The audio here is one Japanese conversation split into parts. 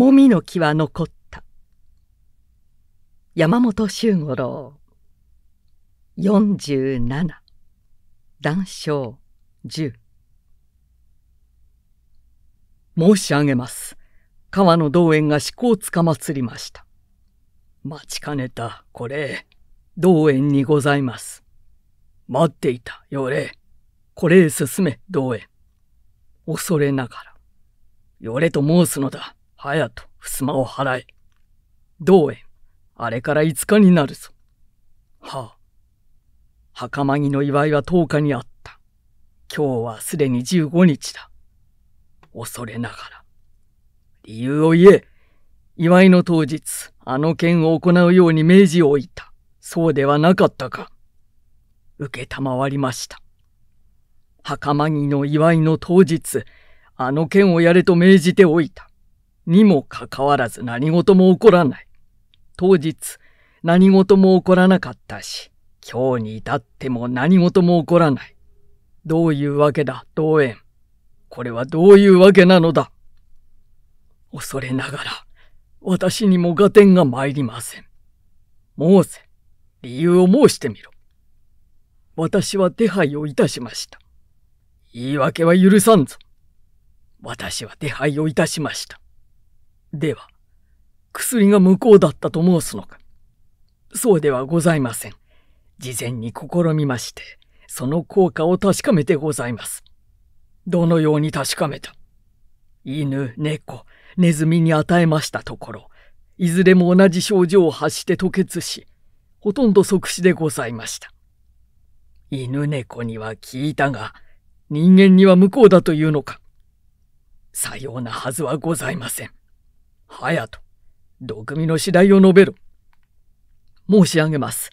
もみの木は残った。山本周五郎。47談笑10申し上げます。川の道園が思考つかまつりました。待ちかねたこれ。道園にございます。待っていたよれ。これへ進め道園。恐れながら。よれと申すのだ。隼人、襖を払え。道園、あれから5日になるぞ。はあ。袴木の祝いは10日にあった。今日はすでに15日だ。恐れながら。理由を言え。祝いの当日、あの件を行うように命じを置いた。そうではなかったか。受けたまわりました。袴木の祝いの当日、あの件をやれと命じておいた。にもかかわらず何事も起こらない。当日、何事も起こらなかったし、今日に至っても何事も起こらない。どういうわけだ、道園。これはどういうわけなのだ。恐れながら、私にも合点が参りません。申せ、理由を申してみろ。私は手配をいたしました。言い訳は許さんぞ。私は手配をいたしました。では、薬が無効だったと申すのか。そうではございません。事前に試みまして、その効果を確かめてございます。どのように確かめた？犬、猫、ネズミに与えましたところ、いずれも同じ症状を発して吐血し、ほとんど即死でございました。犬猫には聞いたが、人間には無効だというのか。さようなはずはございません。隼人、毒味の次第を述べる。申し上げます。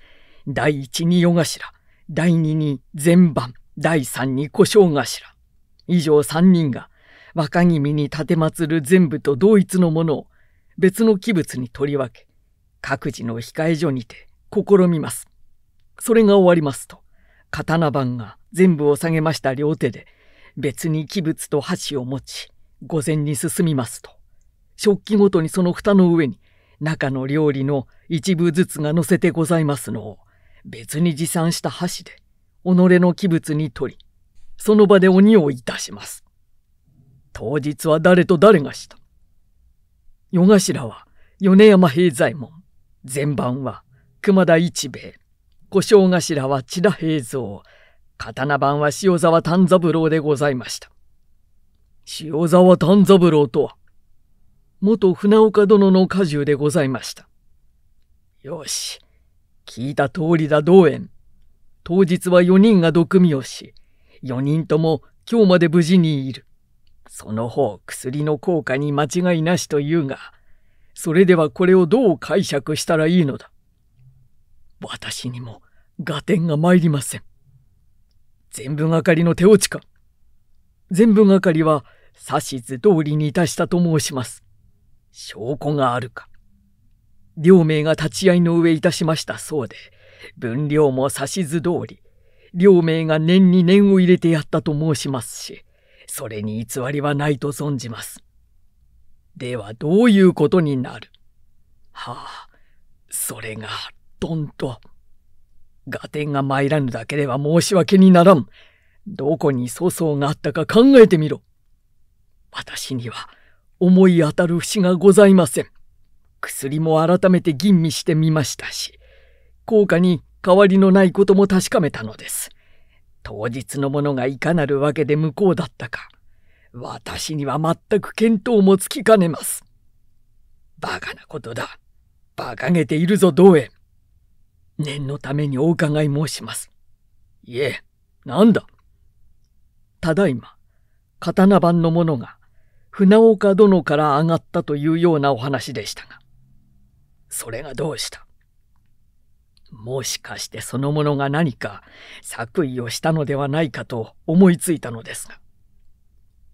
第一に夜頭、第二に前番、第三に小正頭。以上三人が若君に立てまつる全部と同一のものを別の器物に取り分け、各自の控え所にて試みます。それが終わりますと、刀番が全部を下げました両手で、別に器物と箸を持ち、御前に進みますと、食器ごとにその蓋の上に中の料理の一部ずつが乗せてございますのを別に持参した箸で己の器物に取りその場で鬼をいたします。当日は誰と誰がした夜頭は米山平左衛門前番は熊田一兵衛小正頭は千田平蔵刀番は塩沢丹三郎でございました。塩沢丹三郎とは元船岡殿の家中でございました。よし、聞いた通りだ道園。当日は4人が毒味をし、4人とも今日まで無事にいる。その方、薬の効果に間違いなしというが、それではこれをどう解釈したらいいのだ。私にも合点が参りません。全部係の手落ちか。全部係は指図通りにいたしたと申します。証拠があるか。両名が立ち会いの上いたしましたそうで、分量も指図通り、両名が念に念を入れてやったと申しますし、それに偽りはないと存じます。ではどういうことになる？はあ、それが、どんと。合点が参らぬだけでは申し訳にならん。どこに粗相があったか考えてみろ。私には、思い当たる節がございません。薬も改めて吟味してみましたし、効果に変わりのないことも確かめたのです。当日のものがいかなるわけで無効だったか、私には全く見当もつきかねます。バカなことだ。馬鹿げているぞ、道園。念のためにお伺い申します。いえ、なんだ。ただいま、刀番の者が船岡殿から上がったというようなお話でしたが、それがどうした？もしかしてその者が何か作為をしたのではないかと思いついたのですが、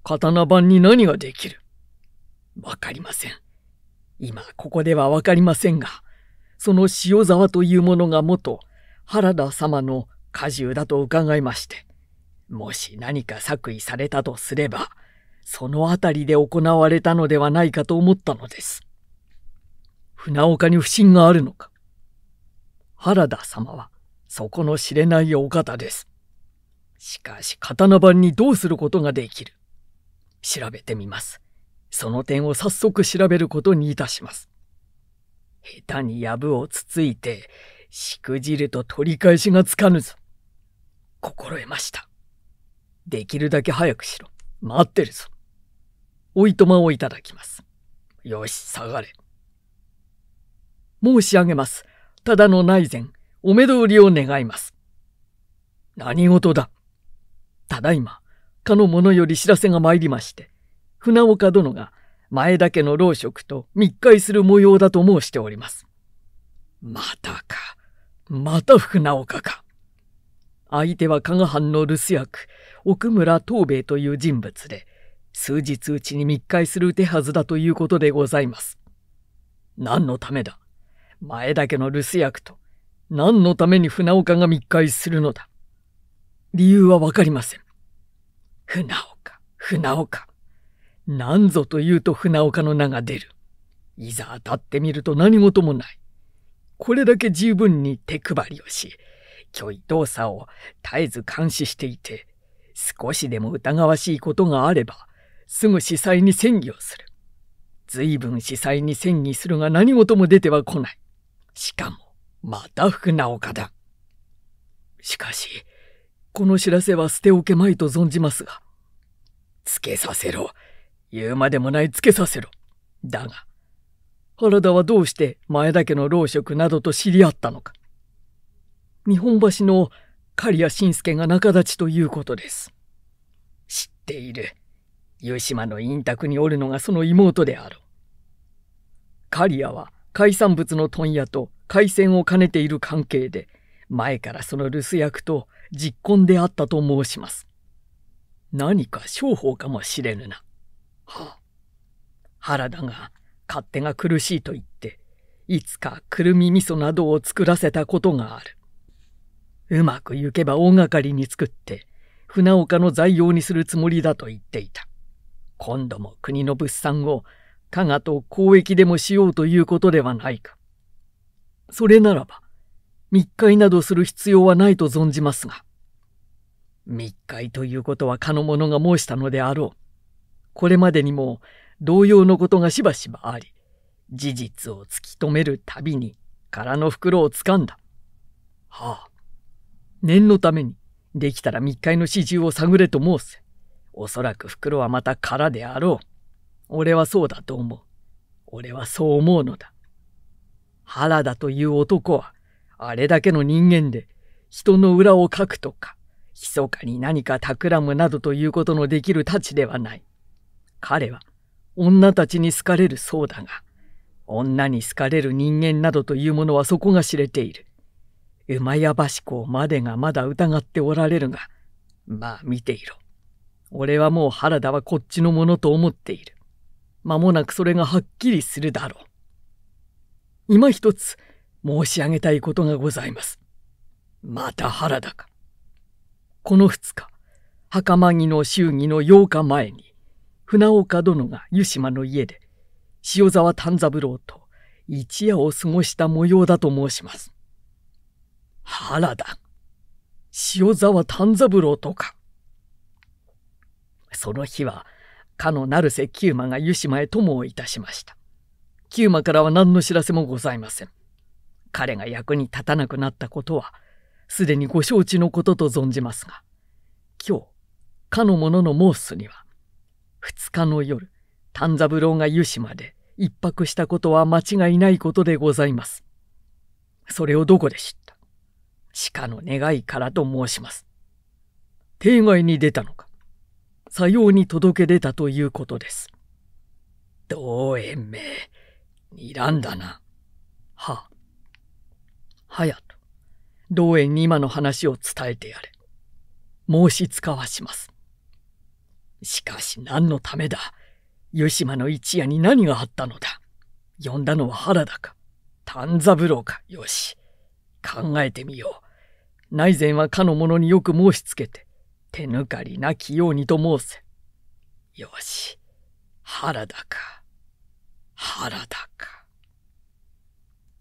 刀番に何ができる？わかりません。今ここではわかりませんが、その塩沢という者が元原田様の家中だと伺いまして、もし何か作為されたとすれば、その辺りで行われたのではないかと思ったのです。船岡に不審があるのか原田様はそこの知れないお方です。しかし刀番にどうすることができる調べてみます。その点を早速調べることにいたします。下手に藪をつついて、しくじると取り返しがつかぬぞ。心得ました。できるだけ早くしろ。待ってるぞ。おいとまをいただきます。よし、下がれ。申し上げます。ただの内前、お目通りを願います。何事だただいま、かの者より知らせが参りまして、船岡殿が前田家の老職と密会する模様だと申しております。またか。また船岡か。相手は加賀藩の留守役、奥村東兵衛という人物で、数日うちに密会する手はずだということでございます。何のためだ？前田家の留守役と何のために船岡が密会するのだ？理由はわかりません。船岡、船岡。何ぞと言うと船岡の名が出る。いざ当たってみると何事もない。これだけ十分に手配りをし、虚偽動作を絶えず監視していて、少しでも疑わしいことがあれば、すぐ司祭に戦議をする。随分司祭に戦議するが何事も出ては来ない。しかも、また船岡だ。しかし、この知らせは捨ておけまいと存じますが。つけさせろ。言うまでもないつけさせろ。だが、原田はどうして前田家の老職などと知り合ったのか。日本橋の刈谷信介が仲立ちということです。知っている。湯島の陰卓におるのがその妹であろう。刈谷は海産物の問屋と海鮮を兼ねている関係で、前からその留守役と実婚であったと申します。何か商法かもしれぬな。はあ、原田が勝手が苦しいと言って、いつかくるみ味噌などを作らせたことがある。うまくいけば大掛かりに作って、船岡の材用にするつもりだと言っていた。今度も国の物産を加賀と交易でもしようということではないか。それならば、密会などする必要はないと存じますが。密会ということはかの者が申したのであろう。これまでにも同様のことがしばしばあり、事実を突き止めるたびに空の袋をつかんだ。はあ。念のために、できたら密会の始終を探れと申せ。おそらく袋はまた空であろう。俺はそうだと思う。俺はそう思うのだ。原田という男は、あれだけの人間で、人の裏をかくとか、密かに何か企むなどということのできる太刀ではない。彼は女たちに好かれるそうだが、女に好かれる人間などというものはそこが知れている。馬屋橋公までがまだ疑っておられるが、まあ見ていろ。俺はもう原田はこっちのものと思っている。間もなくそれがはっきりするだろう。今一つ申し上げたいことがございます。また原田か。この二日、袴木の祝儀の8日前に、船岡殿が湯島の家で、塩沢丹三郎と一夜を過ごした模様だと申します。原田。塩沢丹三郎とか。その日は、かの成瀬久馬が湯島へ友をいたしました。久馬からは何の知らせもございません。彼が役に立たなくなったことは、すでにご承知のことと存じますが、今日、かの者の申すには、二日の夜、丹三郎が湯島で一泊したことは間違いないことでございます。それをどこで知った？鹿の願いからと申します。定外に出たのか、さように届け出たということです。同園名、睨んだな。は。はやと。道園に今の話を伝えてやれ。申しつかわします。しかし何のためだ？湯島の一夜に何があったのだ？呼んだのは原田か？丹三郎か？よし。考えてみよう。内前はかの者によく申しつけて、手抜かりなきようにと申せ。よし、原田か。原田か。